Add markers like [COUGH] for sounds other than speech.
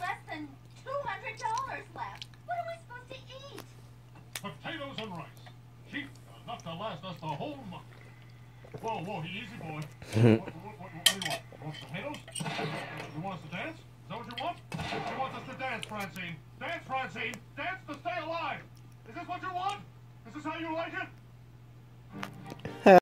less than $200 left. What are we supposed to eat? Potatoes and rice. Cheap, enough uh, to last us the whole month. Whoa, whoa, easy, boy. [LAUGHS] what, what, what, what do you want? You want potatoes? You want us to dance? Is that what you want? You want us to dance, Francine? Dance, Francine! Dance to stay alive! Is this what you want? Is this how you like it?